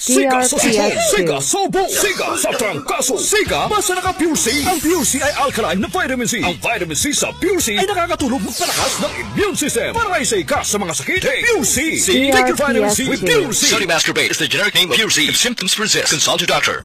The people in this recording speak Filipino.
Siga sa sipon, siga sa ubo, siga sa trangkaso, siga basta naka Pure C. Ang Pure C ay alkaline na vitamin C. Ang vitamin C sa Pure C ay nakakatulong magpalakas ng immune system para maisay ka sa mga sakit. Take Pure C. Take your vitamin C with Pure C. Sodium ascorbate is the generic name of Pure C. If symptoms persist, consult your doctor.